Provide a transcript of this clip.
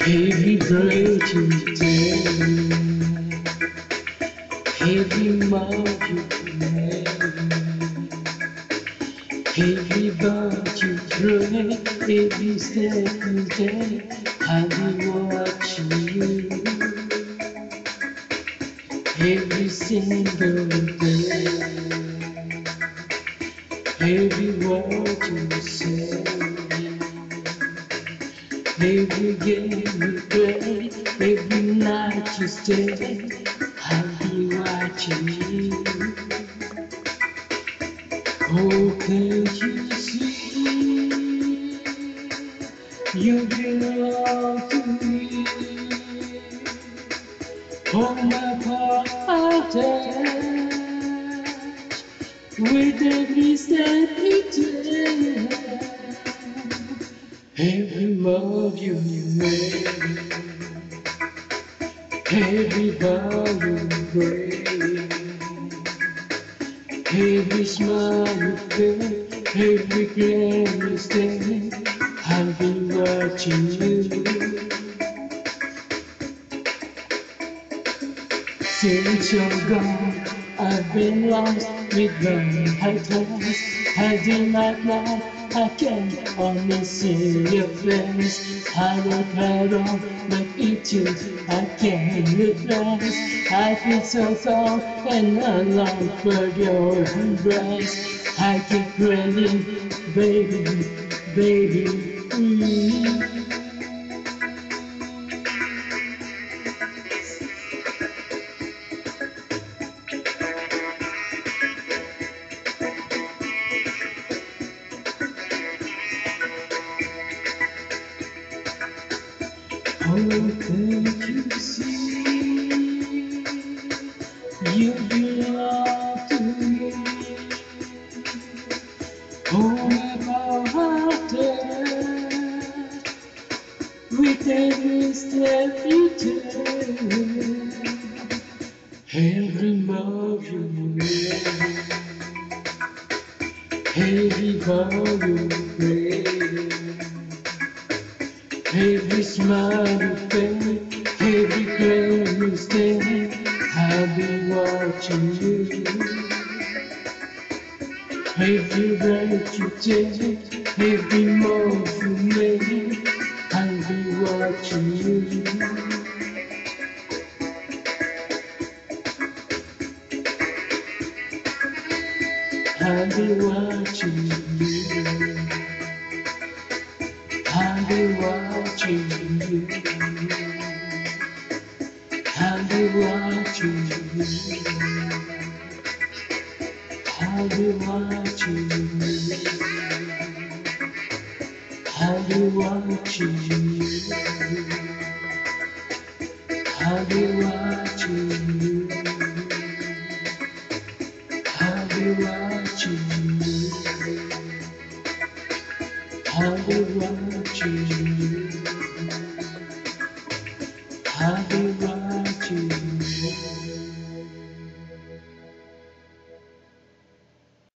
Heavy virgin heavy mountain Heavy virgin pray, every you day I'll be watching you Every single day Every word you say Every game you play, every night you stay, I'll be watching you. Oh, can't you You belong to me. Oh, my heart with every step you take. Every move you make, every bow you break, every smile you fake, every glance you stay, I'll been watching you. Since you're gone, I've been lost with the high times. I do not know, I can't only see your face. I look around, but it's you I can't replace. I feel so cold and I long for your embrace. I keep praying, baby, baby. Can't you see? You. Oh, every step you take, every move you make, every vow you break. Every smile you fake, every claim you stay, I'll be watching you. Every breath you take, every move you make, I'll be watching you. I'll be watching you. I'll be watching you. I'll be watching you. How do you want you? How do you want you? How do you want you? How do you want you? How do you want you?